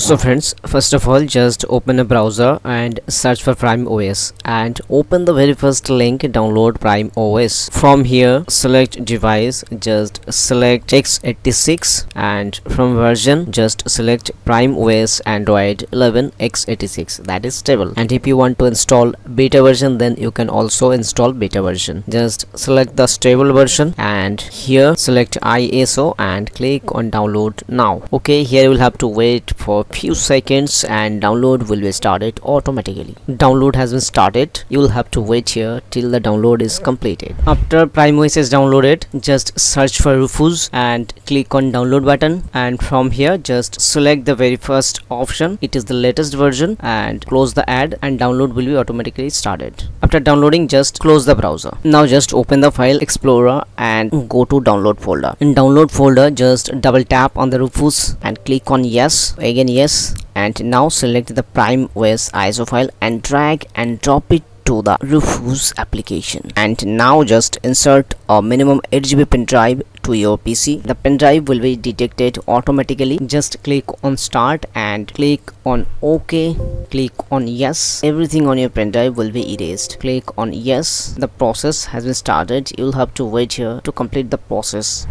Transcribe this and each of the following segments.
so friends first of all just open a browser and search for prime os and open the very first link download prime os from here select device just select x86 and from version just select prime os android 11 x86 that is stable. And if you want to install beta version then you can also install beta version. Just select the stable version and here select iso and click on download now. Okay here you will have to wait for few seconds and download will be started automatically. Download has been started. You will have to wait here till the download is completed. After PrimeOS is downloaded just search for Rufus and click on download button. And from here just select the very first option. It is the latest version and close the ad and download will be automatically started. After downloading just close the browser. Now just open the file explorer and go to download folder. In download folder just double tap on the Rufus and click on yes. Again yes and now select the prime os iso file and drag and drop it to the Rufus application and now just insert a minimum 8GB pen drive to your PC. The pen drive will be detected automatically. Just click on start and click on OK. Click on yes. Everything on your pen drive will be erased. Click on yes. The process has been started. You'll have to wait here to complete the process.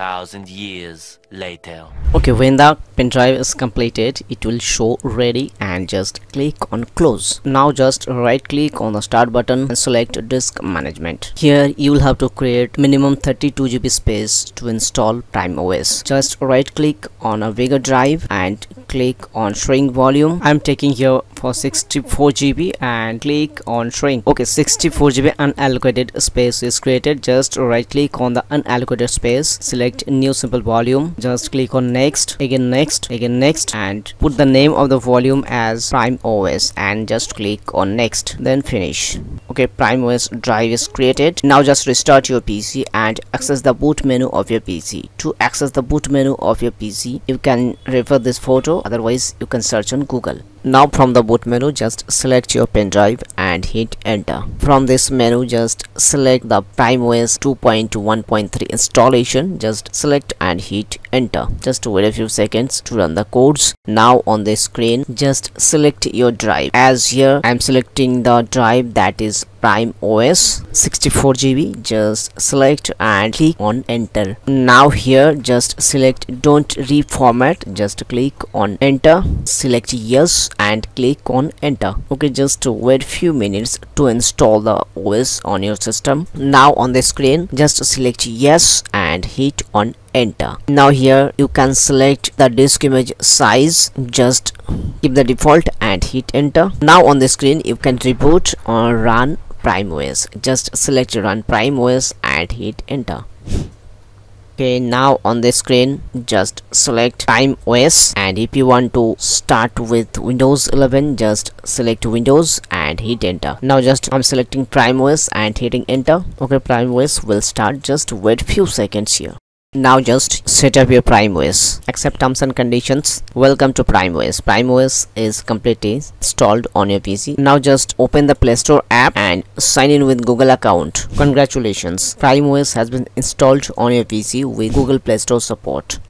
2000 years later. Okay, when the pen drive is completed, it will show ready and just click on close. Now just right click on the start button and select disk management. Here you will have to create minimum 32 GB space to install Prime OS. Just right click on a bigger drive and click on shrink volume. I'm taking here for 64 GB and click on shrink. Okay, 64 GB unallocated space is created. Just right click on the unallocated space, select new simple volume. Just click on next again next again next and put the name of the volume as prime os and just click on next then finish. Okay prime os drive is created. Now just restart your pc and access the boot menu of your pc to access the boot menu of your pc you can refer this photo. Otherwise you can search on google. Now from the boot menu just select your pen drive and hit enter. From this menu just select the prime os 2.1.3 installation. Just select and hit enter. Just wait a few seconds to run the codes. Now on the screen just select your drive. As here i'm selecting the drive that is prime os 64 gb just select and click on enter. Now here just select don't reformat just click on enter select yes and click on enter. Okay just wait few minutes to install the os on your system. Now on the screen just select yes and hit on enter. Now here you can select the disk image size just keep the default and hit enter. Now on the screen you can reboot or run prime os just select run prime os and hit enter. Okay now on the screen just select prime os and if you want to start with windows 11 just select windows and hit enter. Now just i'm selecting prime os and hitting enter. Okay prime os will start. Just wait few seconds here now just set up your prime os accept terms and conditions. Welcome to prime os prime os is completely installed on your pc now just open the play store app and sign in with google account. Congratulations. Prime os has been installed on your pc with google play store support